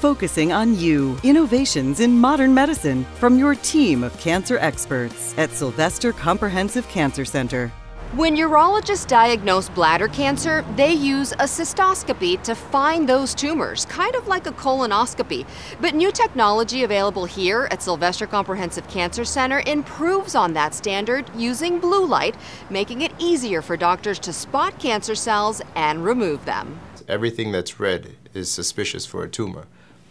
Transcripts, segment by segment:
Focusing on you. Innovations in modern medicine from your team of cancer experts at Sylvester Comprehensive Cancer Center. When urologists diagnose bladder cancer, they use a cystoscopy to find those tumors, kind of like a colonoscopy. But new technology available here at Sylvester Comprehensive Cancer Center improves on that standard using blue light, making it easier for doctors to spot cancer cells and remove them. Everything that's red is suspicious for a tumor,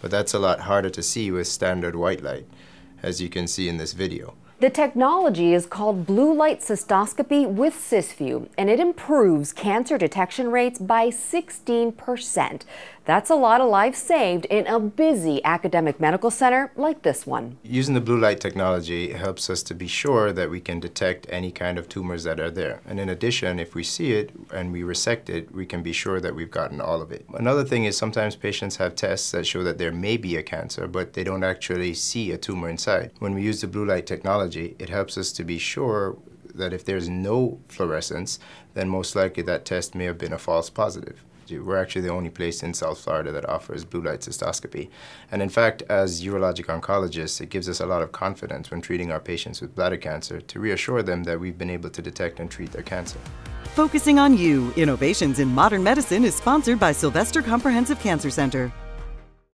but that's a lot harder to see with standard white light, as you can see in this video. The technology is called blue light cystoscopy with Cysview, and it improves cancer detection rates by 16%. That's a lot of lives saved in a busy academic medical center like this one. Using the blue light technology helps us to be sure that we can detect any kind of tumors that are there. And in addition, if we see it and we resect it, we can be sure that we've gotten all of it. Another thing is sometimes patients have tests that show that there may be a cancer, but they don't actually see a tumor inside. When we use the blue light technology, it helps us to be sure that if there's no fluorescence, then most likely that test may have been a false positive. We're actually the only place in South Florida that offers blue light cystoscopy. And in fact, as urologic oncologists, it gives us a lot of confidence when treating our patients with bladder cancer to reassure them that we've been able to detect and treat their cancer. Focusing on You, Innovations in Modern Medicine is sponsored by Sylvester Comprehensive Cancer Center.